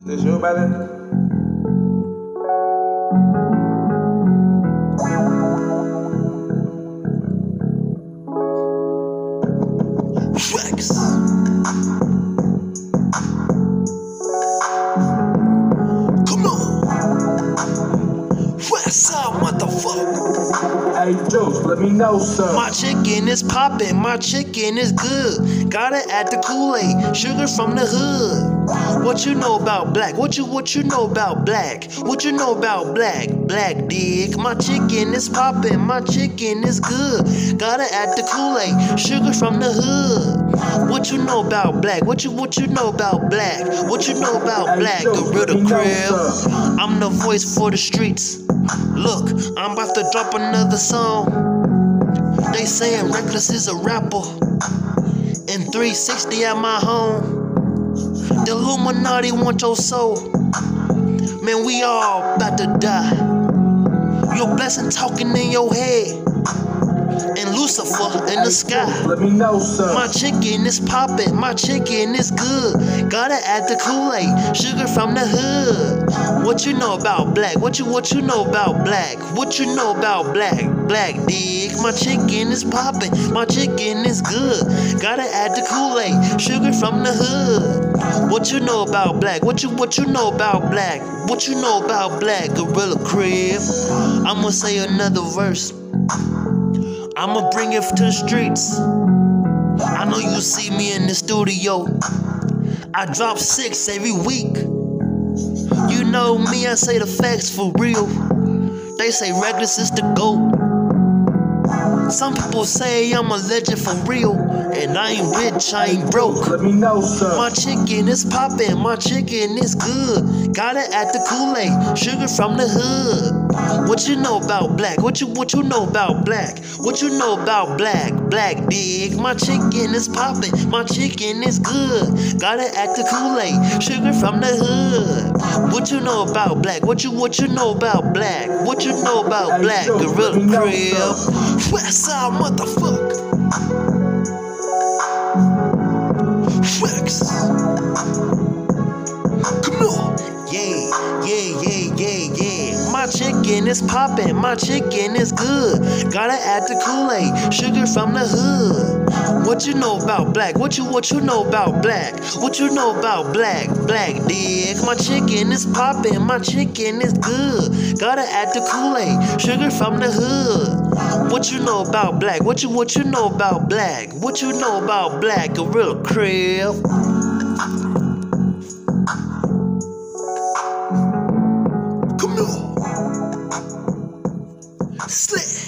This you, brother? Rex. Come on. West side, motherfucker. Hey, Juice, let me know, sir. My chicken is poppin', my chicken is good. Gotta add the Kool-Aid, sugar from the hood. What you know about black? What you what you know about black? What you know about black? Black dick. My chicken is poppin', my chicken is good. Gotta add the Kool-Aid, sugar from the hood. What you know about black? What you what you know about black? What you know about black? Gorilla crib. I'm the voice for the streets. Look, I'm about to drop another song. They saying Reckless is a rapper. And 360 at my home. The Illuminati want your soul. Man, we all about to die. Your blessing talking in your head. And Lucifer in the sky. Let me know, sir. My chicken is poppin', my chicken is good. Gotta add the Kool-Aid, sugar from the hood. What you know about black? What you what you know about black? What you know about black? Black dig. My chicken is poppin', my chicken is good. Gotta add the Kool-Aid, sugar from the hood. What you know about black? What you what you know about black? What you know about black? Gorilla crib. I'ma say another verse. I'ma bring it to the streets. I know you see me in the studio. I drop six every week. You know me, I say the facts for real. They say Reckless is the GOAT. Some people say I'm a legend for real. And I ain't rich, I ain't broke. Let me know, sir. My chicken is poppin', my chicken is good. Got it at the Kool-Aid, sugar from the hood. What you know about black? What you what you know about black? What you know about black? Black dig. My chicken is poppin', my chicken is good. Gotta add the Kool-Aid, sugar from the hood. What you know about black? What you what you know about black? What you know about black? Gorilla crib. West side motherfucker. Chicken is poppin', my chicken is good. Gotta add the Kool-Aid, sugar from the hood. What you know about black? What you what you know about black? What you know about black? Black dick. My chicken is poppin', my chicken is good. Gotta add the Kool-Aid, sugar from the hood. What you know about black? What you what you know about black? What you know about black? Gorilla crib. Slick.